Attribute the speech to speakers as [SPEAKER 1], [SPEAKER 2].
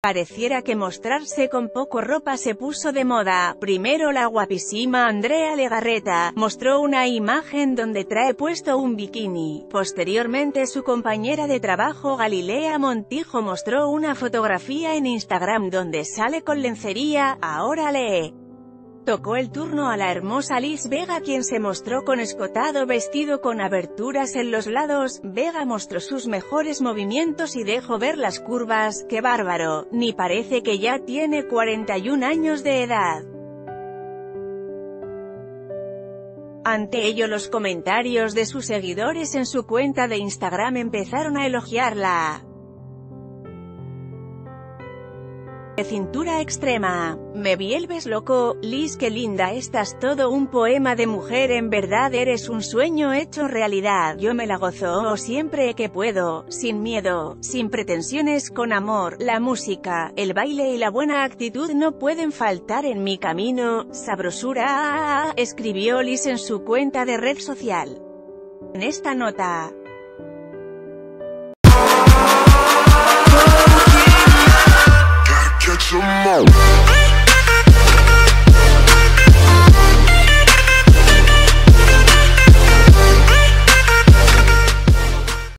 [SPEAKER 1] Pareciera que mostrarse con poco ropa se puso de moda. Primero la guapísima Andrea Legarreta, mostró una imagen donde trae puesto un bikini. Posteriormente su compañera de trabajo Galilea Montijo mostró una fotografía en Instagram donde sale con lencería, ahora lee. Tocó el turno a la hermosa Liz Vega quien se mostró con escotado vestido con aberturas en los lados, Vega mostró sus mejores movimientos y dejó ver las curvas, ¡qué bárbaro! Ni parece que ya tiene 41 años de edad. Ante ello los comentarios de sus seguidores en su cuenta de Instagram empezaron a elogiarla. Cintura extrema. Me vuelves loco, Liz qué linda estás. Todo un poema de mujer. En verdad eres un sueño hecho realidad. Yo me la gozo siempre que puedo, sin miedo, sin pretensiones con amor, la música, el baile y la buena actitud no pueden faltar en mi camino, sabrosura, escribió Liz en su cuenta de red social. En esta nota,